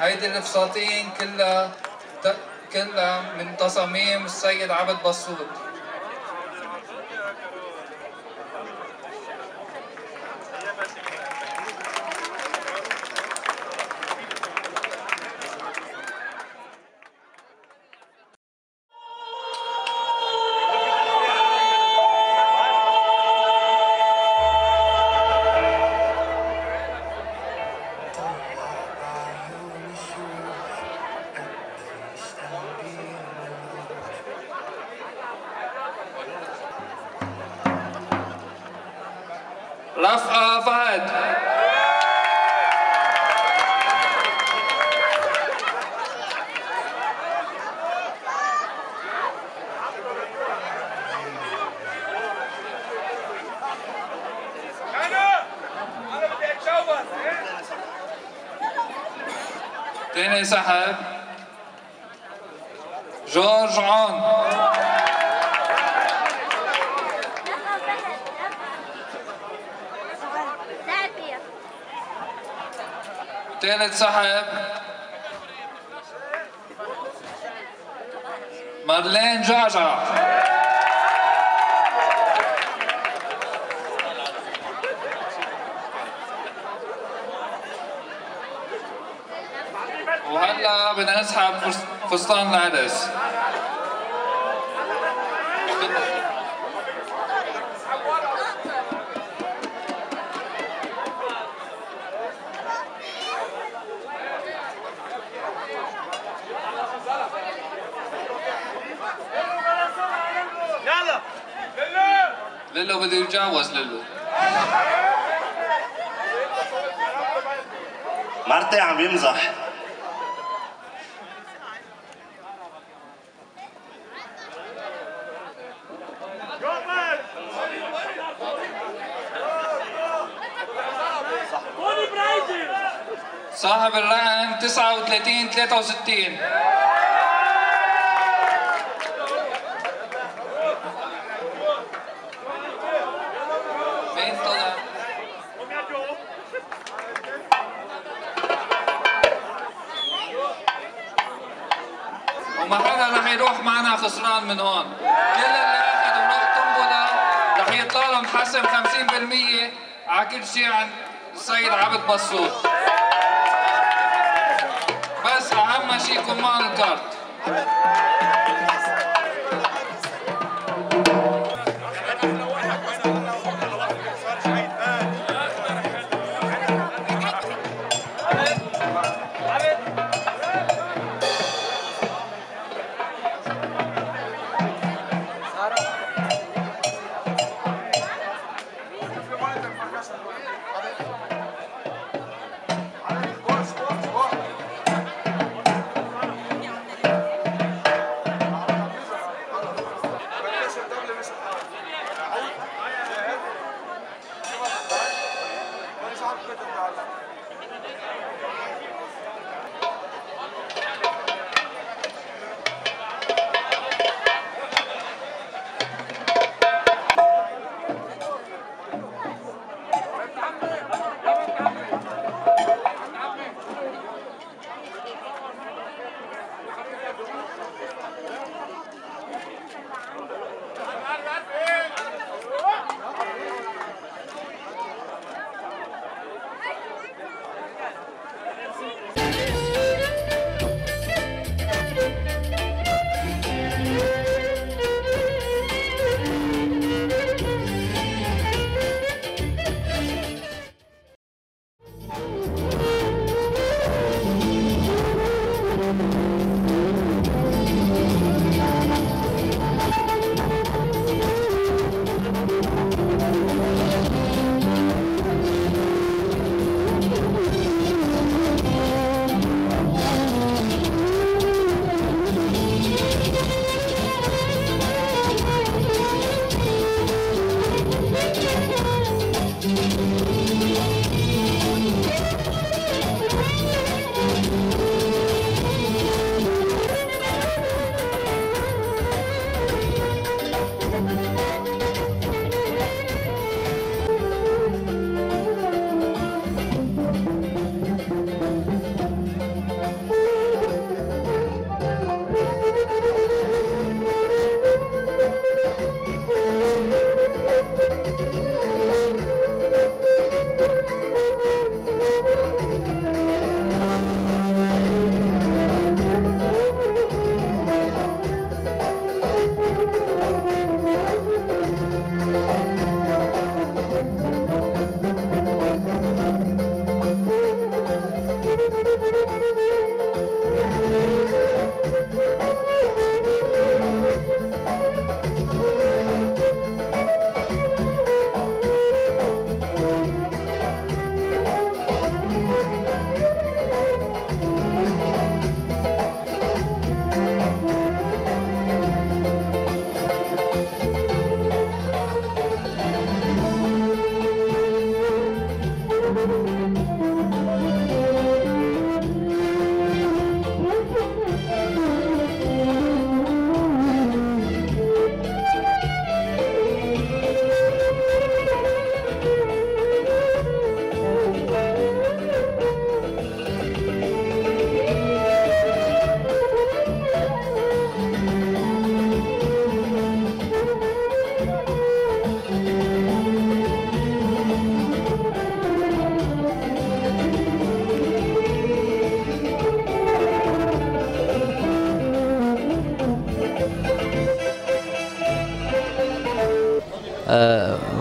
هيدي الفساتين كلها كلها من تصاميم السيد عبد بسوط. رفقة فهد تاني سحب جورج عون ثالث سحب مارلين جعجع وهلا بدنا نسحب فستان العرس ليلو بده يتجوز ليلو مرتي عم يمزح. صاحب الرقم 39 63 خسران من هون. كل اللي أخذ وراح طنبله رح يطلع لهم حسم 50% على كل شيء عن السيد عبد بسوط. بس أهم شيء كمان الكارت.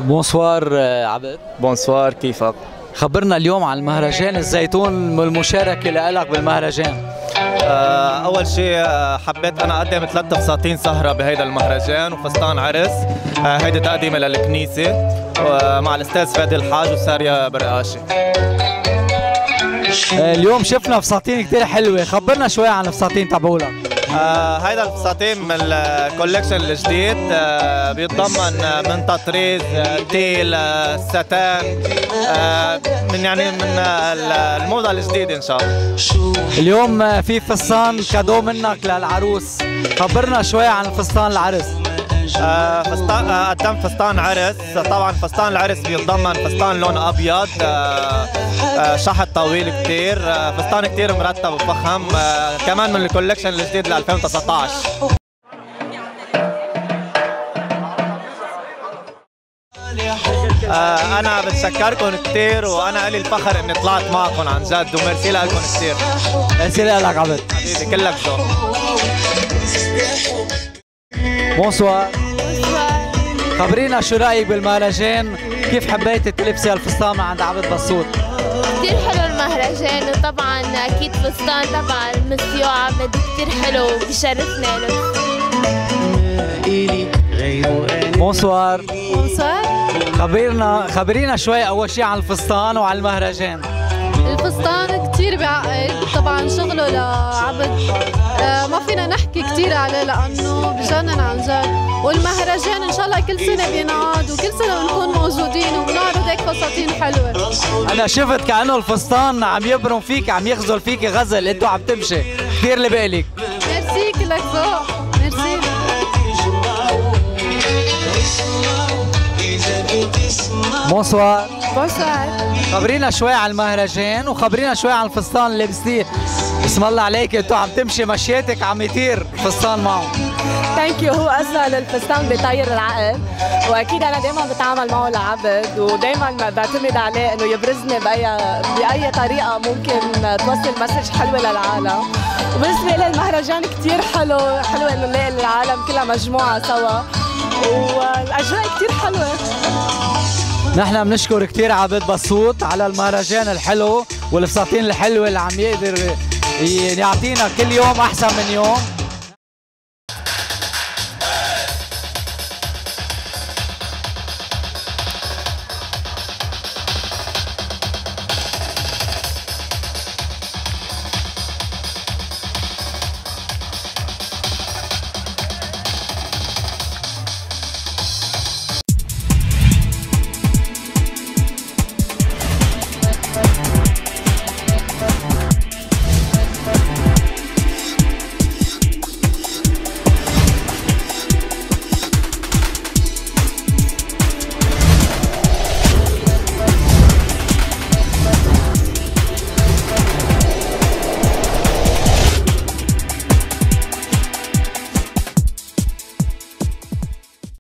bonsoir آه، عبد. bonsoir كيفك؟ خبرنا اليوم عن المهرجان الزيتون والمشاركة لك بالمهرجان. آه، أول شيء آه، حبيت أنا أقدم ثلاث فساتين سهرة بهيدا المهرجان وفستان عرس هيدي تقديمة للكنيسة مع الأستاذ فادي الحاج وساريا برقاشي اليوم شفنا فساتين كتير حلوة. خبرنا شوي عن الفساتين تبعولك. آه هيدا الفساتين من ال collection الجديد آه بيتضمن آه، من تطريز آه tulle ستان آه من يعني من الموضة الجديدة إن شاء الله. اليوم في فستان cadeau منك للعروس. خبرنا شوي عن فستان العرس. آه فستان آه قدمت فستان عرس. طبعا فستان العرس بيتضمن فستان لون أبيض آه شحط طويل كتير آه فستان كتير مرتب وفخم آه كمان من ال collection الجديد ل 2019 آه أنا بتشكركم كثير وأنا لي الفخر إني طلعت معكم عن جد وميرسي لكم كثير ميرسي لك عبد. حبيبي كلك ذوق. bonsoir. خبرينا شو رأيك بالمهرجان؟ كيف حبيتي تلبسي الفستان عند عبد بسوط كتير حلو المهرجان وطبعا أكيد فستان تبع المسيو عبد كتير حلو بيشرفنا لبس بونسوار. بونسوار. خبرنا خبرينا شوي أول شيء عن الفستان وعن المهرجان. الفستان كتير بيعقد طبعا شغله لعبد. آه ما فينا نحكي كتير عليه لأنه بجنن عن جد. والمهرجان إن شاء الله كل سنة بينعاد وكل سنة بنكون موجودين وبنعرض هيك فساتين حلوة. أنا شفت كأنه الفستان عم يبرم فيك عم يغزل فيك غزل. إنتو عم تمشي. كثير اللي بقلك. ميرسي كلك ذوق. merci. bonsoir bonsoir خبرينا شوي عن المهرجان وخبرينا شوي عن الفستان اللي لبستيه بسم الله عليك انتو عم تمشي مشيتك عم يطير الفستان معه. thank you هو أصلا الفستان بيطير العقل. وأكيد أنا دائما بتعامل معه لعبد ودائما بعتمد عليه إنه يبرزني bye بأي طريقة ممكن توصل مسج حلوة للعالم. وبالنسبة لي المهرجان كثير حلو حلو إنه نلاقي العالم كلها مجموعة سوا. والأجواء كثير حلوة. نحن بنشكر كثير عبد بسوط على المهرجان الحلو والفساتين الحلوة اللي عم يقدر يعطينا كل يوم أحسن من يوم.